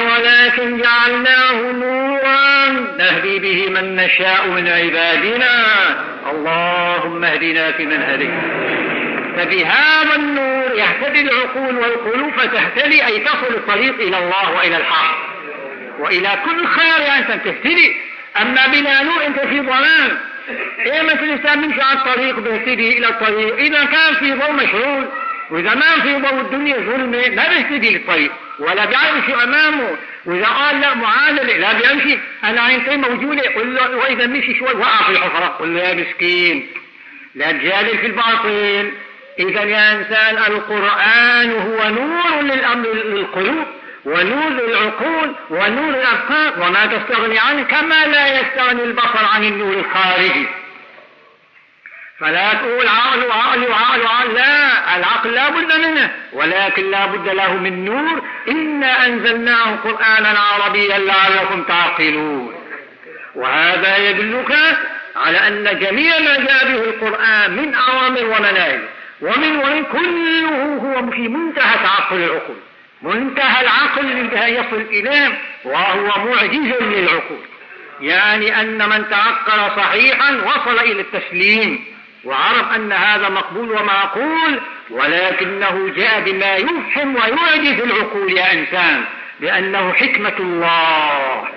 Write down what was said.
ولكن جعلناه نورا. نهدي به من نشاء من عبادنا. اللهم اهدنا فيمن هديت. فبهذا النور يهتدي العقول والقلوب فتهتدي أي تصل الطريق إلى الله وإلى الحق. وإلى كل خير أنت تهتدي. أما بلا نور أنت في ضلال. إيه مثل الإنسان يمشي على الطريق بيهتدي إلى الطريق. إذا كان في ضوء مشغول وإذا ما في ضوء الدنيا ظلمة ما بيهتدي للطريق ولا بيعرف شو أمامه. وإذا قال لا معادلة لا بيمشي. أنا عينتي موجودة. قل له وإذا مشي شوي وقع في الحفرة. قل له يا مسكين لا تجادل في الباطل. إذا يا إنسان القرآن هو نور للأمر للقلوب ونور للعقول ونور الأفكار وما تستغني عنه كما لا يستغني البصر عن النور الخارجي. فلا تقول عقل وعقل وعقل وعقل. لا العقل لا بد منه ولكن لا بد له من نور. إنا أنزلناه قرآنا عربيا لعلكم تعقلون. وهذا يدلك على أن جميع ما جاء به القرآن من أوامر ومناهج. ومن ومن كله هو في منتهى تعقل العقول. منتهى العقل يصل إليه وهو معجز للعقول. يعني أن من تعقل صحيحا وصل إلى التسليم. وعرف أن هذا مقبول ومعقول ولكنه جاء بما يفهم ويعجز العقول يا إنسان لأنه حكمة الله.